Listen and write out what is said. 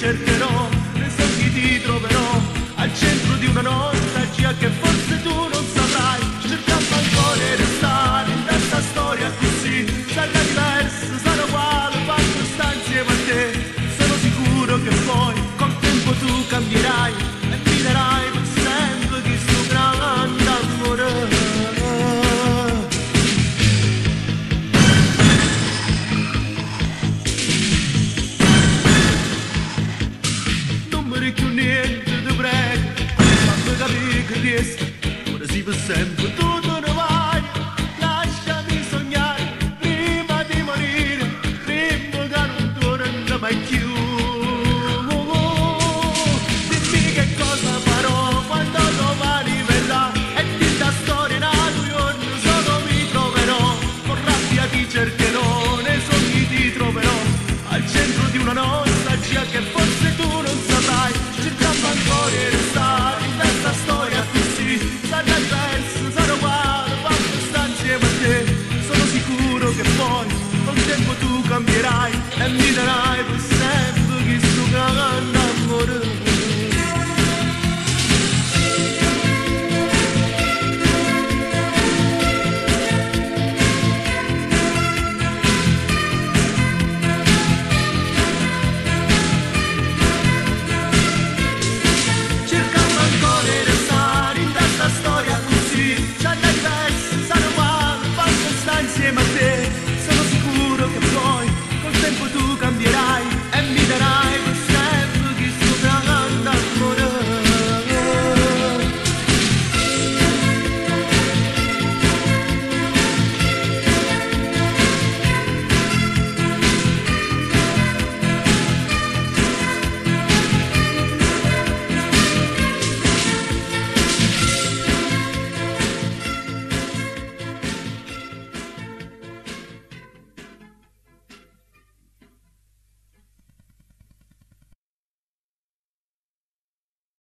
geçerken che poi col tempo tu cambierai e mi darai per sempre